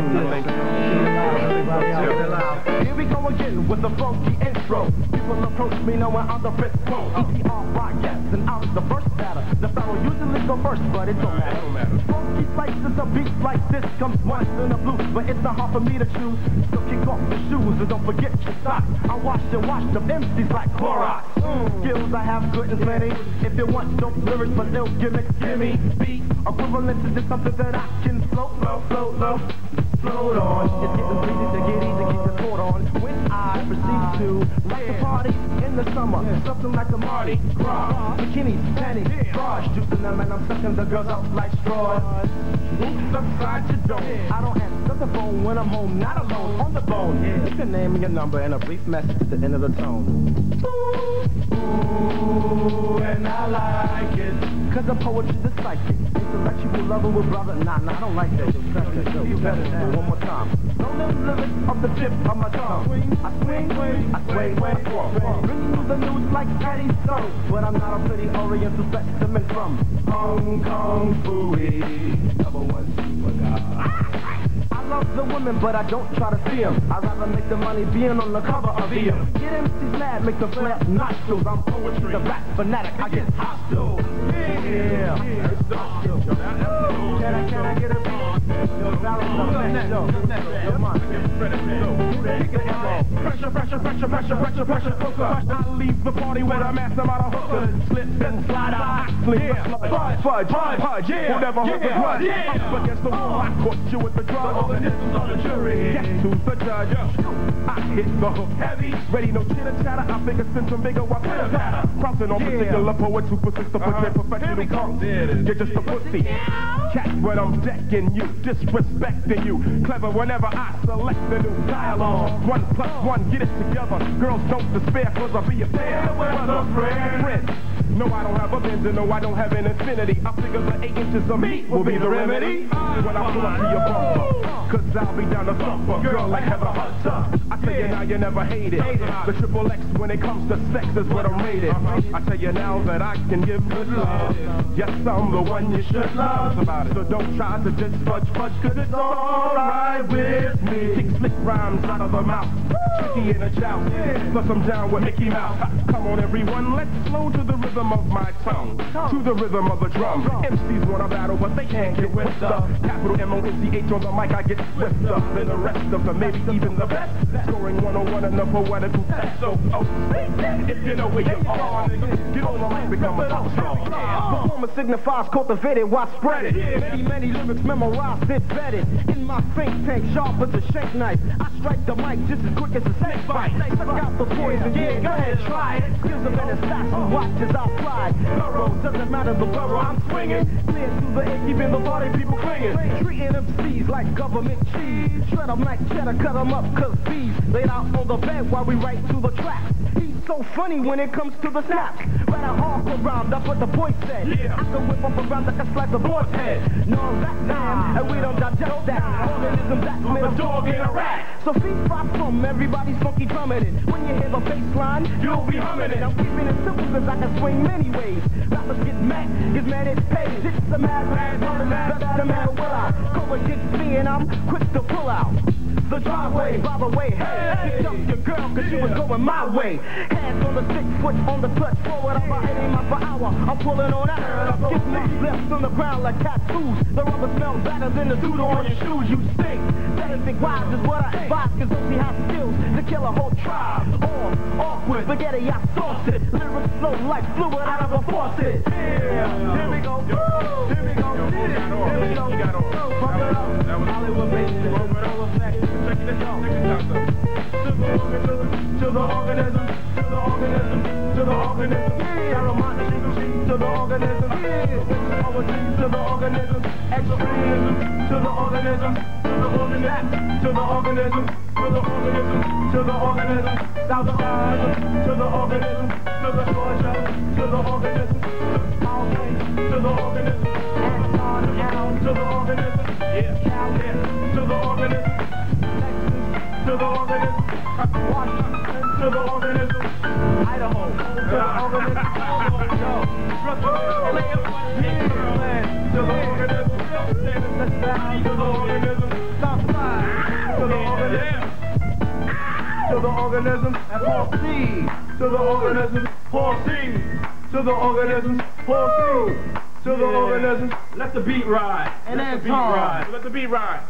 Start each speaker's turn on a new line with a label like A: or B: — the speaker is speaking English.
A: Here we go again with the funky intro. People approach me knowing I'm the Prince Po. EPR broadcast, and I'm the first batter. The barrel usually go first, but it don't matter.
B: don't matter.
A: Funky slices of beats like this comes once in a blue, but it's not hard for me to choose. So kick off your shoes and don't forget your socks. I wash and wash the MCs like Clorox. Have good and plenty. If you want dope lyrics but ill gimmicks, gimme beat. Equivalent to just something that I can float, float, float, float. Float on, it's getting breezy to get easy, keep your coat on. When I proceed to like the party in the summer, something like a Mardi Gras, bikinis, panties, bras, juicing them and I'm sucking the girls up like straws. Oops, upside your dome. I don't answer the phone when I'm home, not alone, on the bone. You can name and your number and a brief message at the end of the tone. Ooh, and I like it. Cause the poetry's the psychic. Intellectual lover with brother. Nah, nah, I don't like that. You better it one more time. Off the tip of my tongue. I swing, I sway, I sway. Bringing you the news like Patty Stone. But I'm not a pretty oriental specimen from Hong Kong Phooey. The women, but I don't try to see them. I'd rather make the money being on the cover of them. Get MCs mad, make them flare nostrils. I'm poetry, the rap fanatic. I get hostile. Yeah. Can I, can I Pressure, pressure, pressure, pressure, pressure, pressure, hooker. I leave the party with a mass amount of hookers. Slip and slide out, yeah. fudge, yeah. Grudge? Up against the wall, I caught you with the drum. The organisms on the jury. Guess who's the judge? I hit the hook heavy. Ready, no chitter chatter. I figure send some bigger while pitter patter. Crossing on particular poets who persist to pretend professional. You're just a pussy. Catch when I'm decking you, disrespecting you. Clever whenever I select the new dialogue. One plus one, get it together. Girls don't despair, cause I'll be a pair. Brother, friend. No, I don't have a Benz, no, I don't have an Infiniti. I figure the eight inches of meat will be the remedy. When I pull up to your bumper, cause I'll be down to thumper. Girl like Heather Hunter. I tell you now, you never hate it. The triple X when it comes to sex is what I'm rated. I tell you now that I can give good love. Yes, I'm the one you should love. So don't try to just fudge, fudge, cause it's alright with me. Kick slick rhymes out of the mouth. Tricky in a shout. Plus I'm down with Mickey Mouse. Come on everyone, let's flow to the rhythm of my tongue. To the rhythm of the drum. MCs wanna battle, but they can't get with the capital M-O-N-C-H on the mic. I get swifter than the rest of them, maybe even the best. Scoring 101 in the poetical test. So, oh, if you know where you are, get on the mic, become a top star. Performance signifies cultivated, why spread it? Many, many lyrics memorized, it vetted. In my think tank, sharp as a shank knife. I strike the mic just as quick as a snake bite. Suck out the poison, yeah, go ahead, try it. Skills of an assassin, watch as I fly. Burrow, doesn't matter the borough, I'm swinging. Clear through the air, keeping the party people clinging. Treating MCs like government cheese. Shred them like cheddar, cut them up, cause bees. Laid out on the bed while we write to the track. He's so funny when it comes to the snaps. Right a hardcore round, that's what the boy said. Yeah. I can whip up around like a slice of Boar's Head. No, that time, and we don't digest that. Organism that's made a dog and a rat. So feed five from everybody's funky drumming it. When you hear the bass line, you'll be humming it. I'm keeping it simple cause I can swing many ways. Rappers get mad, get mad it pays. It's the mad, mad, mad, mad, mad, mad, will I? Go against me and I'm quick to pull out. The driveway, by the way, hey, picked up your girl cause she was going my way. Hands on the stick, foot on the clutch, forward by 80 miles per hour. I'm pulling on out. Get me left on the ground like tattoos. The rubber smells better than the dude on your shoes. You stink. Think wise is what I advise cause she has skills to kill a whole tribe. Or awkward, spaghetti, I sauce it. Lyrics flow like fluid out of a faucet. Yeah, here we go. Here To the organism, to the organism, to the organism. Ceremony, to the organism. Poetry to the organism. To the organism,
B: and C to the organism, pour C to the organism, pour C to the organism.
C: Let the beat ride.
B: And
C: Let the beat ride. Let the beat ride.